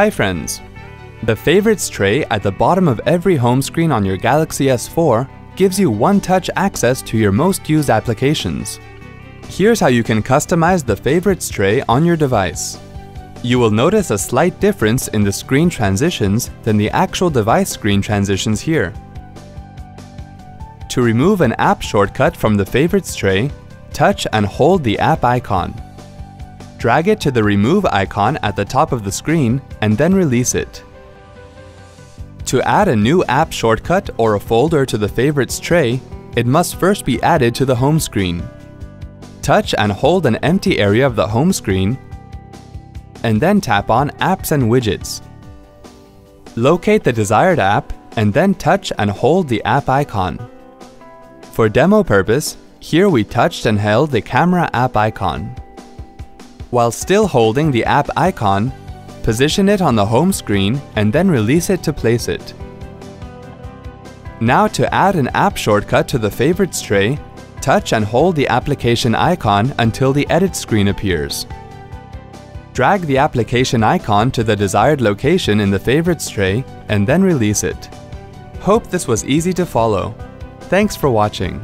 Hi friends! The Favorites tray at the bottom of every home screen on your Galaxy S4 gives you one-touch access to your most used applications. Here's how you can customize the Favorites tray on your device. You will notice a slight difference in the screen transitions than the actual device screen transitions here. To remove an app shortcut from the Favorites tray, touch and hold the app icon. Drag it to the Remove icon at the top of the screen and then release it. To add a new app shortcut or a folder to the Favorites tray, it must first be added to the home screen. Touch and hold an empty area of the home screen, and then tap on Apps and Widgets. Locate the desired app, and then touch and hold the app icon. For demo purpose, here we touched and held the camera app icon. While still holding the app icon, position it on the home screen and then release it to place it. Now to add an app shortcut to the Favorites tray, touch and hold the application icon until the edit screen appears. Drag the application icon to the desired location in the Favorites tray and then release it. Hope this was easy to follow. Thanks for watching.